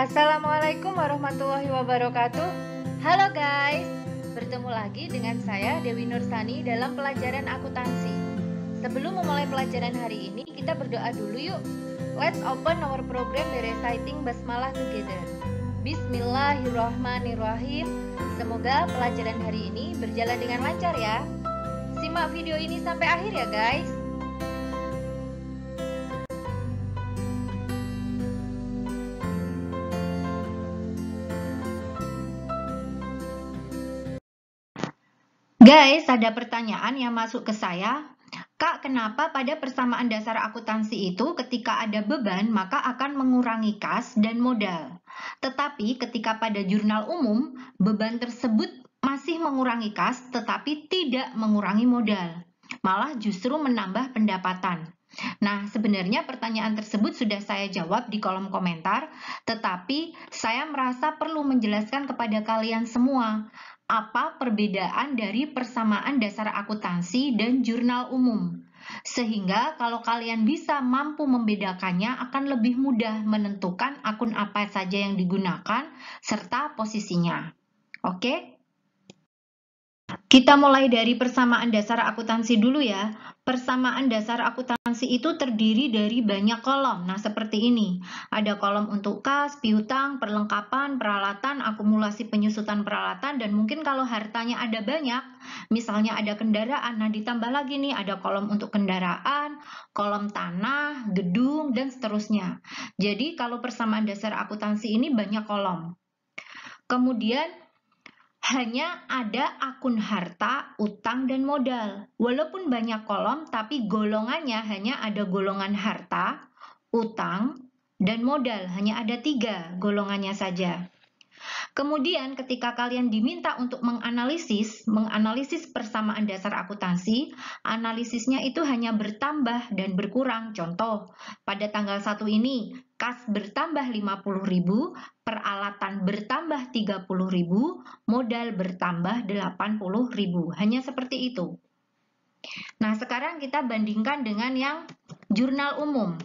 Assalamualaikum warahmatullahi wabarakatuh. Halo guys. Bertemu lagi dengan saya Dewi Nursani dalam pelajaran akuntansi. Sebelum memulai pelajaran hari ini kita berdoa dulu yuk. Let's open our program by reciting basmalah together. Bismillahirrahmanirrahim. Semoga pelajaran hari ini berjalan dengan lancar ya. Simak video ini sampai akhir ya guys Guys, ada pertanyaan yang masuk ke saya. Kak, kenapa pada persamaan dasar akuntansi itu ketika ada beban maka akan mengurangi kas dan modal? Tetapi ketika pada jurnal umum, beban tersebut masih mengurangi kas tetapi tidak mengurangi modal. Malah justru menambah pendapatan. Nah, sebenarnya pertanyaan tersebut sudah saya jawab di kolom komentar, tetapi saya merasa perlu menjelaskan kepada kalian semua apa perbedaan dari persamaan dasar akuntansi dan jurnal umum. Sehingga kalau kalian bisa mampu membedakannya akan lebih mudah menentukan akun apa saja yang digunakan serta posisinya. Oke? Kita mulai dari persamaan dasar akuntansi dulu ya. Persamaan dasar akuntansi itu terdiri dari banyak kolom. Nah, seperti ini. Ada kolom untuk kas, piutang, perlengkapan, peralatan, akumulasi penyusutan peralatan, dan mungkin kalau hartanya ada banyak, misalnya ada kendaraan, nah ditambah lagi nih ada kolom untuk kendaraan, kolom tanah, gedung, dan seterusnya. Jadi, kalau persamaan dasar akuntansi ini banyak kolom. Kemudian hanya ada akun harta, utang, dan modal. Walaupun banyak kolom, tapi golongannya hanya ada golongan harta, utang, dan modal. Hanya ada tiga golongannya saja. Kemudian ketika kalian diminta untuk menganalisis, menganalisis persamaan dasar akuntansi, analisisnya itu hanya bertambah dan berkurang. Contoh, pada tanggal 1 ini, kas bertambah 50.000, peralatan bertambah 30.000, modal bertambah 80.000. Hanya seperti itu. Nah, sekarang kita bandingkan dengan yang jurnal umum.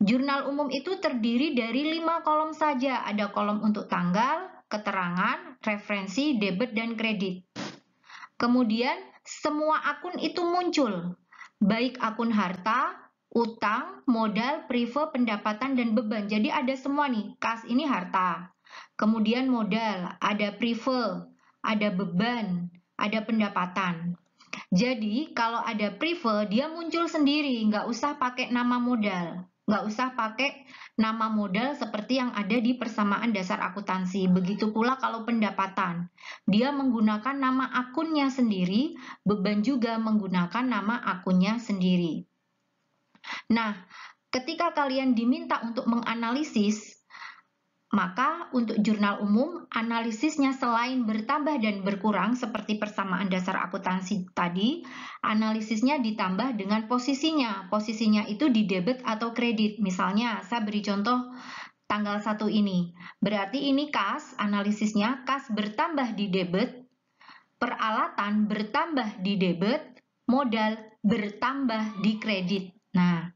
Jurnal umum itu terdiri dari lima kolom saja. Ada kolom untuk tanggal, keterangan, referensi, debit, dan kredit. Kemudian, semua akun itu muncul. Baik akun harta, utang, modal, prive, pendapatan, dan beban. Jadi ada semua nih. Kas ini harta. Kemudian modal, ada prive, ada beban, ada pendapatan. Jadi kalau ada prive, dia muncul sendiri, nggak usah pakai nama modal. Nggak usah pakai nama modal seperti yang ada di persamaan dasar akuntansi. Begitu pula kalau pendapatan. Dia menggunakan nama akunnya sendiri, beban juga menggunakan nama akunnya sendiri. Nah, ketika kalian diminta untuk menganalisis maka untuk jurnal umum, analisisnya selain bertambah dan berkurang seperti persamaan dasar akuntansi tadi, analisisnya ditambah dengan posisinya. Posisinya itu di debit atau kredit. Misalnya, saya beri contoh tanggal 1 ini. Berarti ini kas, analisisnya kas bertambah di debit, peralatan bertambah di debit, modal bertambah di kredit. Nah,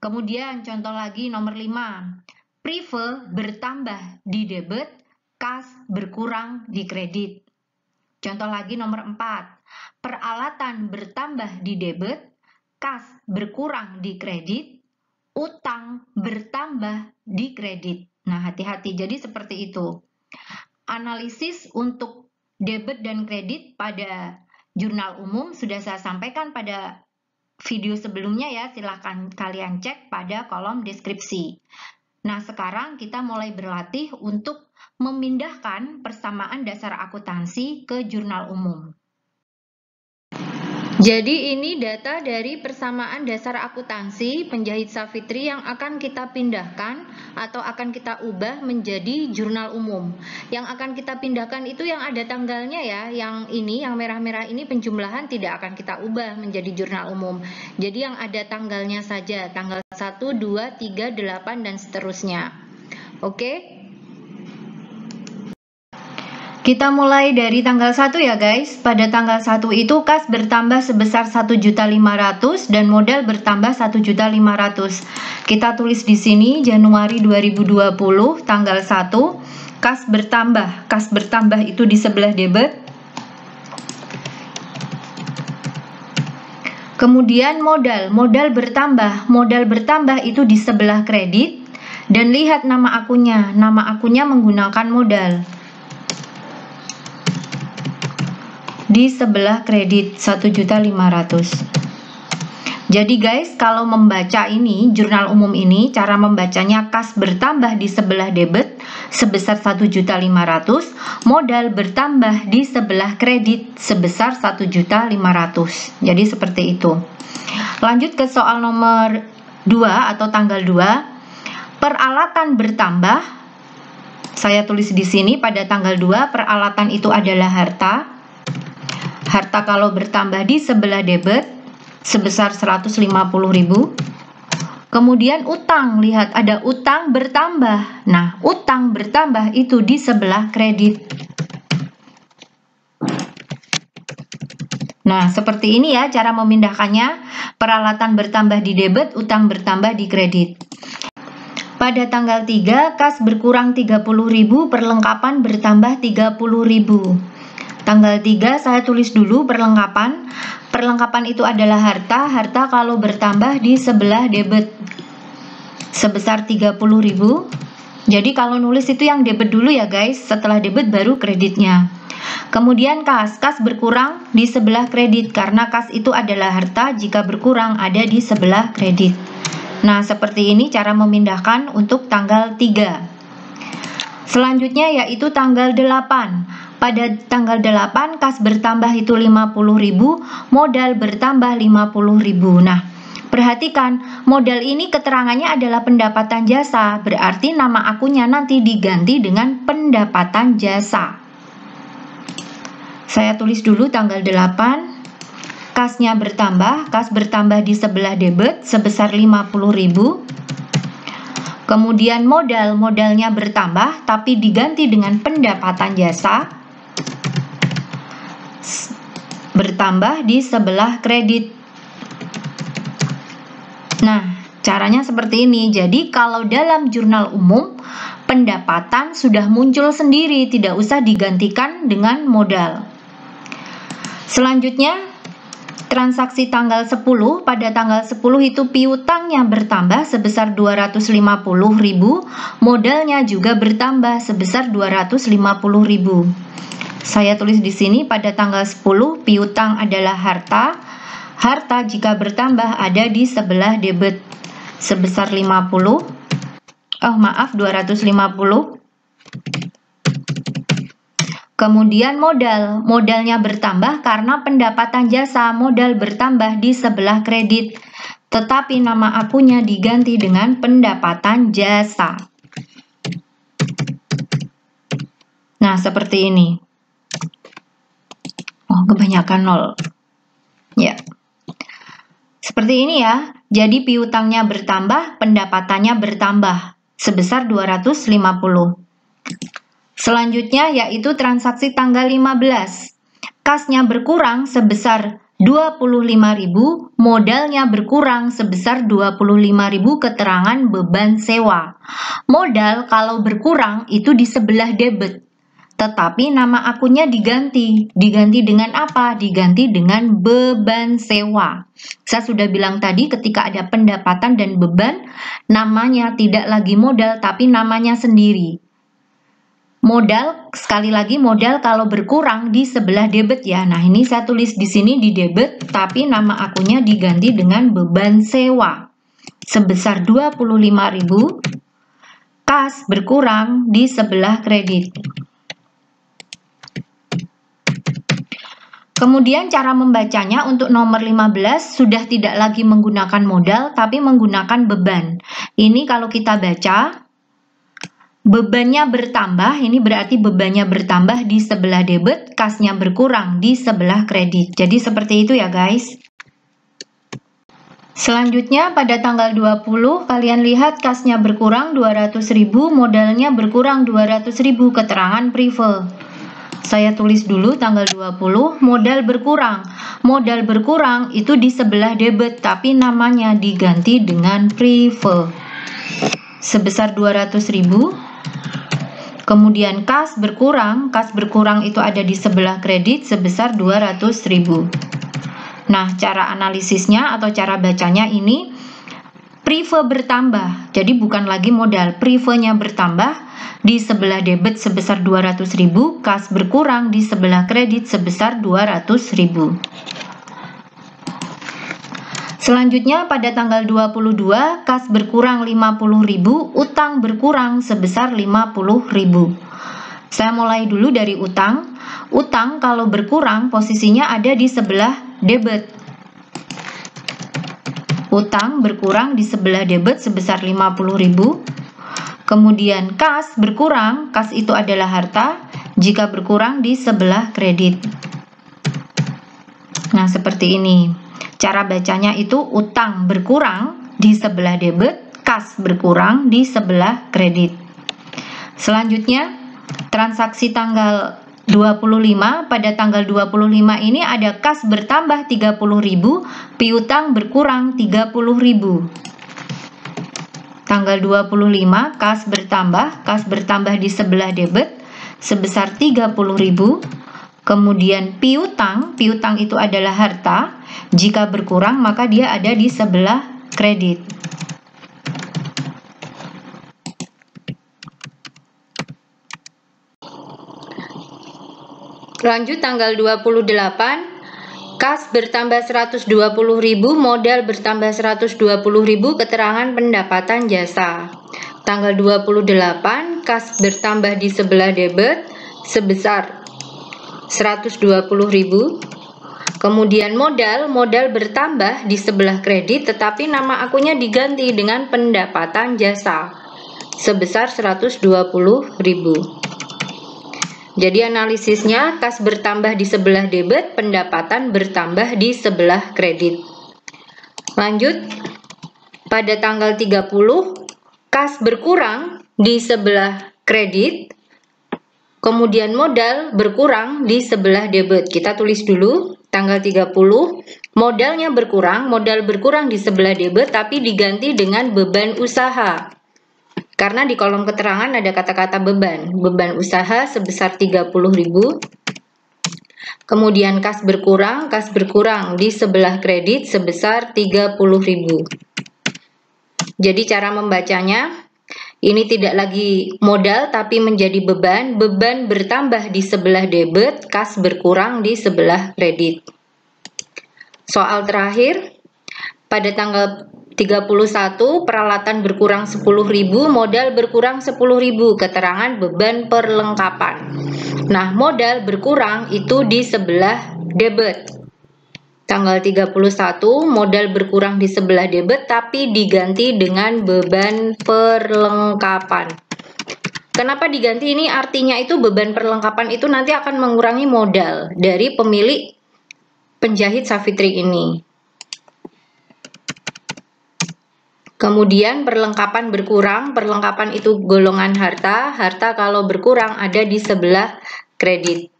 kemudian contoh lagi nomor 5 Prive bertambah di debit, kas berkurang di kredit. Contoh lagi nomor 4. Peralatan bertambah di debit, kas berkurang di kredit, utang bertambah di kredit. Nah, hati-hati. Jadi seperti itu. Analisis untuk debit dan kredit pada jurnal umum sudah saya sampaikan pada video sebelumnya ya. Silahkan kalian cek pada kolom deskripsi. Nah, sekarang kita mulai berlatih untuk memindahkan persamaan dasar akuntansi ke jurnal umum. Jadi ini data dari persamaan dasar akuntansi penjahit Safitri yang akan kita pindahkan atau akan kita ubah menjadi jurnal umum. Yang akan kita pindahkan itu yang ada tanggalnya ya, yang ini, yang merah-merah ini penjumlahan tidak akan kita ubah menjadi jurnal umum. Jadi yang ada tanggalnya saja, tanggal 1, 2, 3, 8, dan seterusnya. Oke? Kita mulai dari tanggal 1 ya guys. Pada tanggal 1 itu kas bertambah sebesar 1.500 dan modal bertambah 1.500. Kita tulis di sini Januari 2020 tanggal 1 kas bertambah. Kas bertambah itu di sebelah debit. Kemudian modal, modal bertambah. Modal bertambah itu di sebelah kredit dan lihat nama akunnya. Nama akunnya menggunakan modal. Di sebelah kredit 1.500. Jadi guys, kalau membaca ini, jurnal umum ini, cara membacanya kas bertambah di sebelah debit sebesar 1.500, modal bertambah di sebelah kredit sebesar 1.500. Jadi seperti itu. Lanjut ke soal nomor 2 atau tanggal 2. Peralatan bertambah. Saya tulis di sini pada tanggal 2, peralatan itu adalah harta Harta kalau bertambah di sebelah debit sebesar 150.000. Kemudian utang, lihat ada utang bertambah. Nah, utang bertambah itu di sebelah kredit. Nah, seperti ini ya cara memindahkannya. Peralatan bertambah di debit, utang bertambah di kredit. Pada tanggal 3, kas berkurang 30.000, perlengkapan bertambah 30.000. Tanggal 3 saya tulis dulu perlengkapan. Perlengkapan itu adalah harta. Harta kalau bertambah di sebelah debit sebesar 30.000. Jadi kalau nulis itu yang debit dulu ya guys, setelah debit baru kreditnya. Kemudian kas, kas berkurang di sebelah kredit karena kas itu adalah harta jika berkurang ada di sebelah kredit. Nah, seperti ini cara memindahkan untuk tanggal 3. Selanjutnya yaitu tanggal 8. Pada tanggal 8 kas bertambah itu 50.000, modal bertambah 50.000. Nah, perhatikan modal ini keterangannya adalah pendapatan jasa, berarti nama akunnya nanti diganti dengan pendapatan jasa. Saya tulis dulu tanggal 8 kasnya bertambah, kas bertambah di sebelah debit sebesar 50.000. Kemudian modal, modalnya bertambah tapi diganti dengan pendapatan jasa bertambah di sebelah kredit. Nah, caranya seperti ini. Jadi, kalau dalam jurnal umum, pendapatan sudah muncul sendiri, tidak usah digantikan dengan modal. Selanjutnya, transaksi tanggal 10, pada tanggal 10 itu piutangnya bertambah sebesar 250.000, modalnya juga bertambah sebesar 250.000. Saya tulis di sini pada tanggal 10 piutang adalah harta. Harta jika bertambah ada di sebelah debit sebesar 50. Oh, maaf 250. Kemudian modal, modalnya bertambah karena pendapatan jasa modal bertambah di sebelah kredit, tetapi nama akunnya diganti dengan pendapatan jasa. Nah, seperti ini. Kebanyakan nol. Ya. Seperti ini ya. Jadi piutangnya bertambah, pendapatannya bertambah sebesar 250. Selanjutnya yaitu transaksi tanggal 15. Kasnya berkurang sebesar 25.000, modalnya berkurang sebesar 25.000 keterangan beban sewa. Modal kalau berkurang itu di sebelah debit tetapi nama akunnya diganti. Diganti dengan apa? Diganti dengan beban sewa. Saya sudah bilang tadi ketika ada pendapatan dan beban, namanya tidak lagi modal tapi namanya sendiri. Modal, sekali lagi modal kalau berkurang di sebelah debit ya. Nah ini saya tulis di sini di debit, tapi nama akunnya diganti dengan beban sewa. Sebesar 25.000, kas berkurang di sebelah kredit. Kemudian cara membacanya untuk nomor 15 sudah tidak lagi menggunakan modal tapi menggunakan beban. Ini kalau kita baca bebannya bertambah, ini berarti bebannya bertambah di sebelah debit, kasnya berkurang di sebelah kredit. Jadi seperti itu ya guys. Selanjutnya pada tanggal 20 kalian lihat kasnya berkurang 200.000, modalnya berkurang 200.000 keterangan privel. Saya tulis dulu tanggal 20, modal berkurang. Modal berkurang itu di sebelah debit, tapi namanya diganti dengan prive. Sebesar 200.000. Kemudian kas berkurang, kas berkurang itu ada di sebelah kredit sebesar 200.000. Nah, cara analisisnya atau cara bacanya ini prive bertambah. Jadi bukan lagi modal, privenya bertambah di sebelah debit sebesar 200.000, kas berkurang di sebelah kredit sebesar 200.000. Selanjutnya pada tanggal 22 kas berkurang 50.000, utang berkurang sebesar 50.000. Saya mulai dulu dari utang. Utang kalau berkurang posisinya ada di sebelah debit. Utang berkurang di sebelah debit sebesar 50.000. Kemudian kas berkurang, kas itu adalah harta jika berkurang di sebelah kredit. Nah, seperti ini. Cara bacanya itu utang berkurang di sebelah debit, kas berkurang di sebelah kredit. Selanjutnya, transaksi tanggal 25 pada tanggal 25 ini ada kas bertambah 30.000, piutang berkurang 30.000. Tanggal 25 kas bertambah, kas bertambah di sebelah debit sebesar 30.000. Kemudian piutang, piutang itu adalah harta jika berkurang, maka dia ada di sebelah kredit. Lanjut tanggal 28, kas bertambah 120.000, modal bertambah 120.000, keterangan pendapatan jasa. Tanggal 28, kas bertambah di sebelah debit sebesar 120.000, Kemudian modal, modal bertambah di sebelah kredit tetapi nama akunnya diganti dengan pendapatan jasa sebesar 120.000. Jadi analisisnya kas bertambah di sebelah debit, pendapatan bertambah di sebelah kredit. Lanjut, pada tanggal 30 kas berkurang di sebelah kredit, kemudian modal berkurang di sebelah debit. Kita tulis dulu tanggal 30 modalnya berkurang, modal berkurang di sebelah debit tapi diganti dengan beban usaha. Karena di kolom keterangan ada kata-kata beban. Beban usaha sebesar 30.000. Kemudian kas berkurang, kas berkurang di sebelah kredit sebesar 30.000. Jadi cara membacanya ini tidak lagi modal tapi menjadi beban. Beban bertambah di sebelah debit, kas berkurang di sebelah kredit. Soal terakhir, pada tanggal 31 peralatan berkurang 10.000, modal berkurang 10.000, keterangan beban perlengkapan. Nah, modal berkurang itu di sebelah debit. Tanggal 31 modal berkurang di sebelah debit tapi diganti dengan beban perlengkapan. Kenapa diganti ini artinya itu beban perlengkapan itu nanti akan mengurangi modal dari pemilik penjahit savitri ini. Kemudian perlengkapan berkurang, perlengkapan itu golongan harta, harta kalau berkurang ada di sebelah kredit.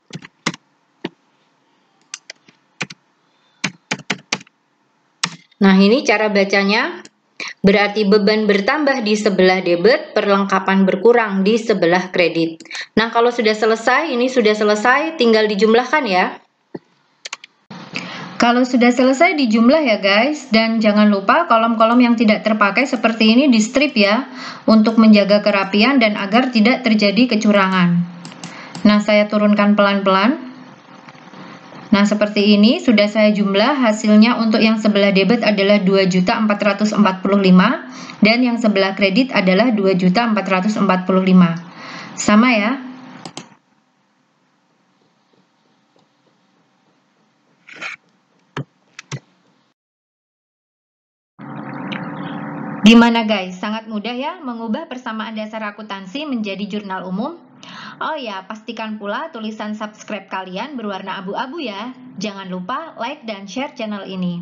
Nah, ini cara bacanya. Berarti beban bertambah di sebelah debit, perlengkapan berkurang di sebelah kredit. Nah, kalau sudah selesai, ini sudah selesai, tinggal dijumlahkan ya. Kalau sudah selesai dijumlah ya guys, dan jangan lupa kolom-kolom yang tidak terpakai seperti ini di strip ya, untuk menjaga kerapian dan agar tidak terjadi kecurangan. Nah, saya turunkan pelan-pelan. Nah, seperti ini sudah saya jumlah hasilnya untuk yang sebelah debit adalah 2.445 dan yang sebelah kredit adalah 2.445. Sama ya? Gimana guys? Sangat mudah ya mengubah persamaan dasar akuntansi menjadi jurnal umum? Oh ya, pastikan pula tulisan subscribe kalian berwarna abu-abu ya. Jangan lupa like dan share channel ini.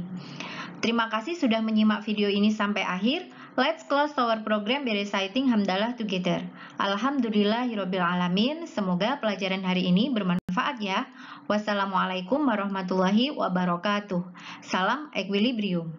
Terima kasih sudah menyimak video ini sampai akhir. Let's close our program by reciting hamdalah together. Alhamdulillahirabbil alamin. Semoga pelajaran hari ini bermanfaat ya. Wassalamualaikum warahmatullahi wabarakatuh. Salam equilibrium.